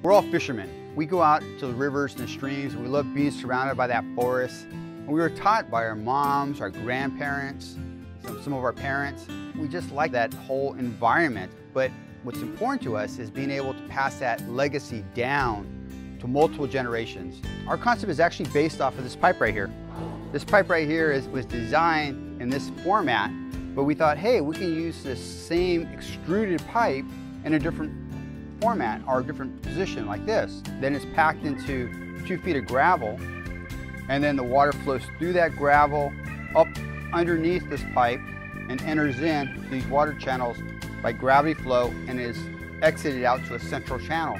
We're all fishermen. We go out to the rivers and the streams. We love being surrounded by that forest. And we were taught by our moms, our grandparents, some, some of our parents. We just like that whole environment. But what's important to us is being able to pass that legacy down to multiple generations. Our concept is actually based off of this pipe right here. This pipe right here is, was designed in this format, but we thought, hey, we can use this same extruded pipe in a different format or a different position like this. Then it's packed into two feet of gravel, and then the water flows through that gravel up underneath this pipe and enters in these water channels by gravity flow and is exited out to a central channel.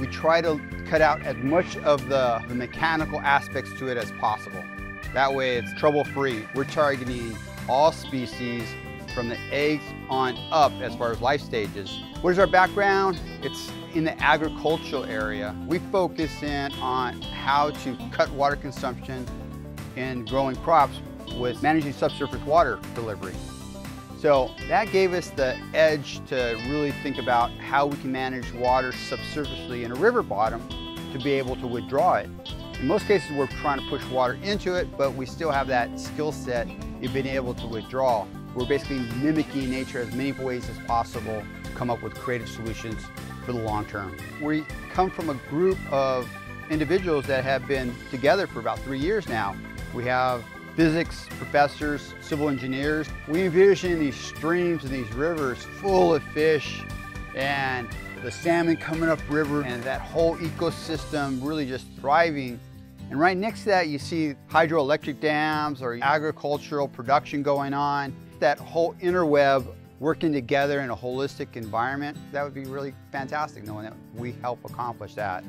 We try to cut out as much of the, the mechanical aspects to it as possible. That way it's trouble-free. We're targeting all species from the eggs on up as far as life stages. What is our background? It's in the agricultural area. We focus in on how to cut water consumption in growing crops with managing subsurface water delivery. So that gave us the edge to really think about how we can manage water subsurfacely in a river bottom to be able to withdraw it. In most cases, we're trying to push water into it, but we still have that skill set in being able to withdraw. We're basically mimicking nature as many ways as possible to come up with creative solutions for the long term. We come from a group of individuals that have been together for about three years now. We have physics professors, civil engineers. We envision these streams and these rivers full of fish and the salmon coming up river and that whole ecosystem really just thriving. And right next to that, you see hydroelectric dams or agricultural production going on. That whole interweb working together in a holistic environment, that would be really fantastic knowing that we help accomplish that.